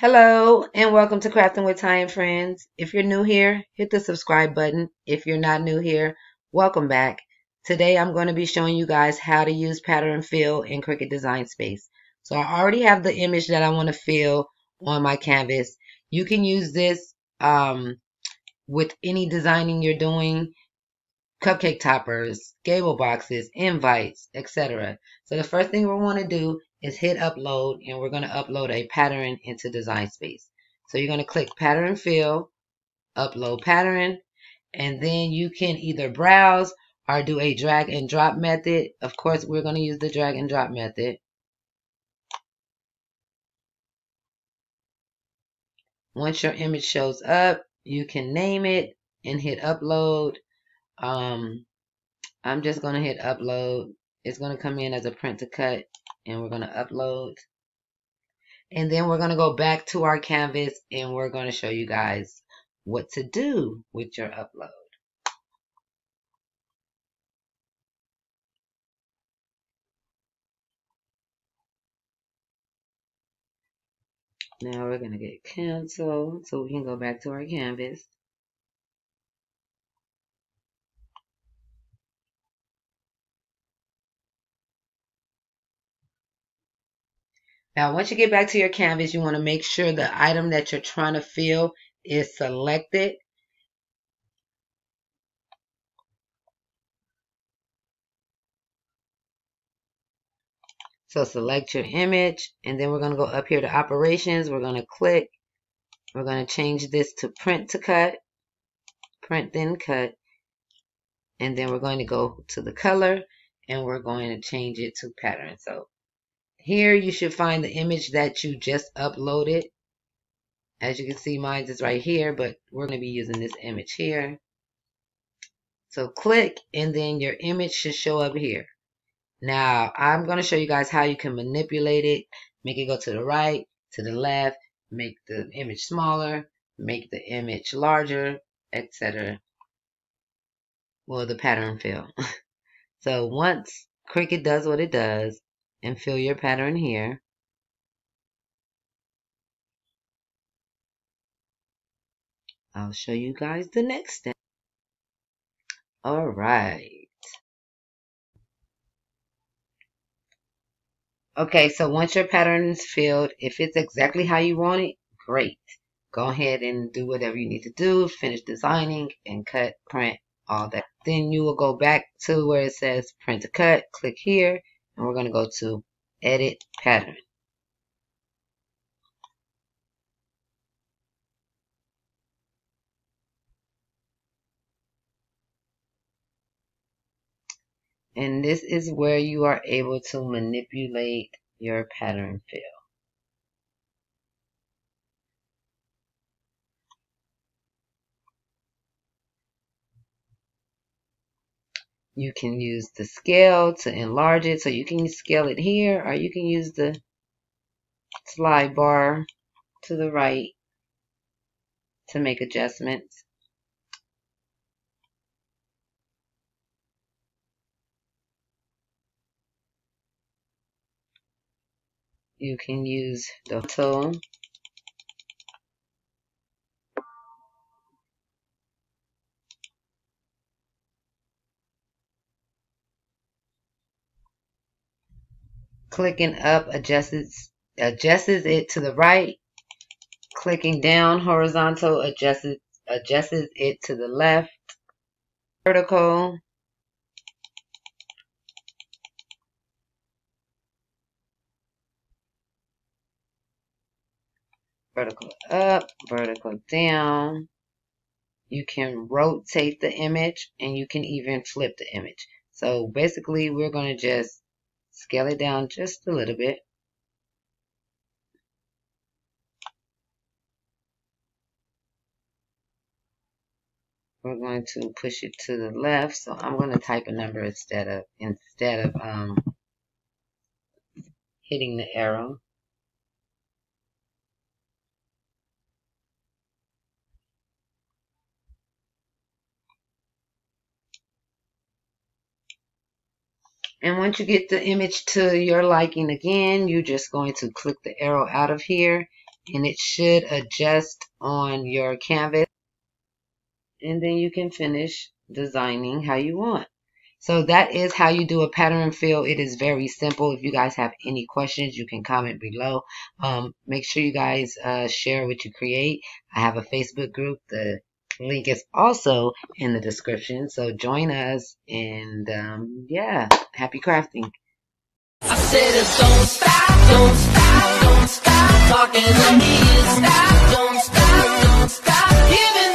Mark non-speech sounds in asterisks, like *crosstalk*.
Hello and welcome to Crafting with and Friends. If you're new here, hit the subscribe button. If you're not new here, welcome back. Today I'm going to be showing you guys how to use pattern fill in Cricut Design Space. So I already have the image that I want to fill on my canvas. You can use this um, with any designing you're doing, cupcake toppers, gable boxes, invites, etc. So the first thing we want to do is hit upload and we're going to upload a pattern into design space. So you're going to click pattern fill, upload pattern, and then you can either browse or do a drag and drop method. Of course, we're going to use the drag and drop method. Once your image shows up, you can name it and hit upload. Um, I'm just going to hit upload. It's going to come in as a print to cut and we're going to upload. And then we're going to go back to our canvas and we're going to show you guys what to do with your upload. Now we're going to get canceled so we can go back to our canvas. Now, once you get back to your canvas, you want to make sure the item that you're trying to fill is selected. So select your image, and then we're going to go up here to operations. We're going to click. We're going to change this to print to cut. Print then cut. And then we're going to go to the color, and we're going to change it to pattern. So here you should find the image that you just uploaded. As you can see, mine is right here, but we're going to be using this image here. So click and then your image should show up here. Now, I'm going to show you guys how you can manipulate it, make it go to the right, to the left, make the image smaller, make the image larger, etc. Well, the pattern fill. *laughs* so once Cricut does what it does, and fill your pattern here. I'll show you guys the next step. All right. Okay, so once your pattern is filled, if it's exactly how you want it, great. Go ahead and do whatever you need to do, finish designing and cut, print, all that. Then you will go back to where it says print to cut, click here, and we're going to go to edit pattern. And this is where you are able to manipulate your pattern fill. You can use the scale to enlarge it. So you can scale it here or you can use the slide bar to the right to make adjustments. You can use the tool Clicking up adjusts, adjusts it to the right. Clicking down horizontal adjusts, adjusts it to the left. Vertical. Vertical up, vertical down. You can rotate the image and you can even flip the image. So basically we're going to just scale it down just a little bit. We're going to push it to the left, so I'm going to type a number instead of instead of um, hitting the arrow. And once you get the image to your liking again, you're just going to click the arrow out of here and it should adjust on your canvas and then you can finish designing how you want. So that is how you do a pattern fill. It is very simple. If you guys have any questions, you can comment below. Um, make sure you guys uh, share what you create. I have a Facebook group. The link is also in the description. So join us and um, yeah, happy crafting. I said don't stop, don't stop, don't stop talking to me. Stop, don't stop, don't stop giving.